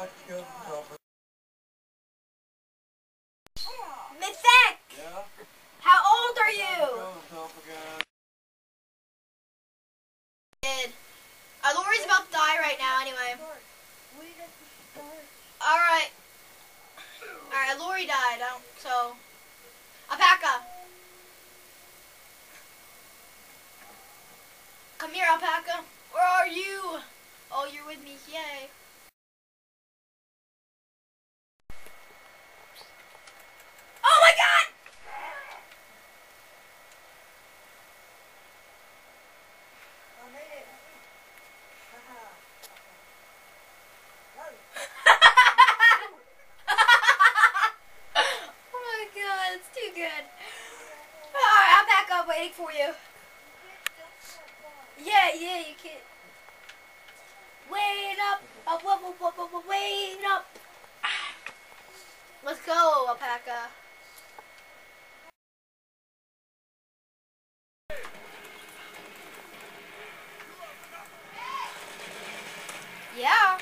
Mythic! Yeah? How old are you? Kid. Uh, Lori's about to die right now anyway. Alright. Alright, Lori died, I don't, so. Alpaca. Come here, Alpaca. Where are you? Oh, you're with me, yay. Good. Alright, I'm back up waiting for you. Yeah, yeah, you can. Wait up, up, up, up, up, up, up, wait up. Let's go, alpaca. Yeah.